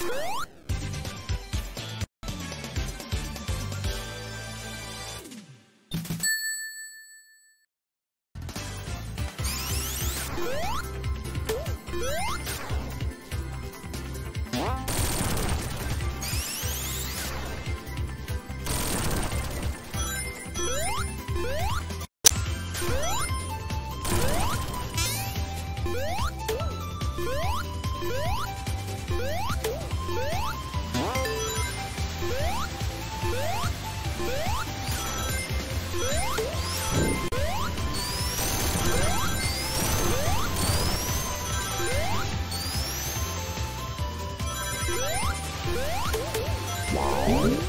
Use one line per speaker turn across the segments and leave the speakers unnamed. you Wow.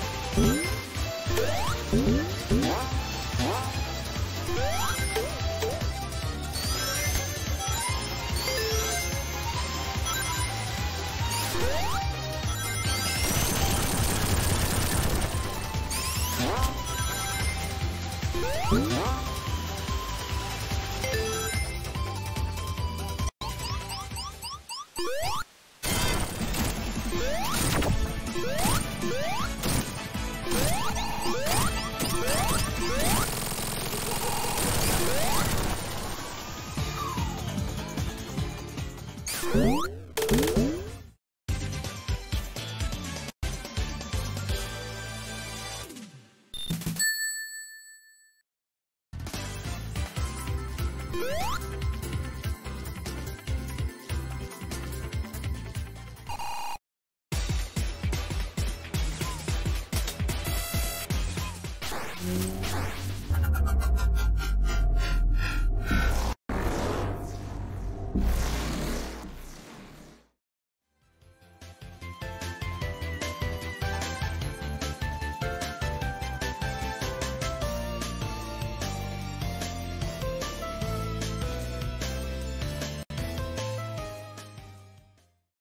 Thank